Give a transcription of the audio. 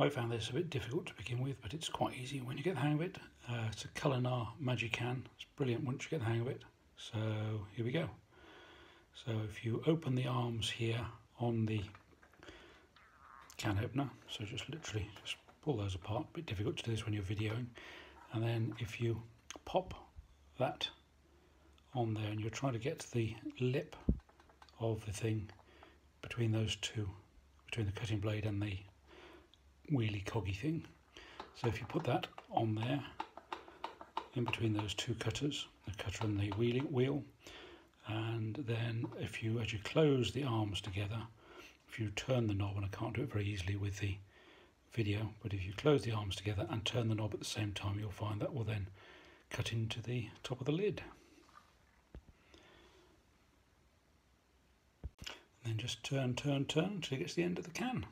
I found this a bit difficult to begin with, but it's quite easy when you get the hang of it. Uh, it's a Culinare MagiCan. It's brilliant once you get the hang of it. So here we go. So if you open the arms here on the can opener, so just literally just pull those apart. A bit difficult to do this when you're videoing. And then if you pop that on there and you're trying to get the lip of the thing between those two, between the cutting blade and the wheelie coggy thing. So if you put that on there, in between those two cutters, the cutter and the wheelie wheel, and then if you, as you close the arms together, if you turn the knob, and I can't do it very easily with the video, but if you close the arms together and turn the knob at the same time, you'll find that will then cut into the top of the lid. And then just turn, turn, turn until it gets to the end of the can.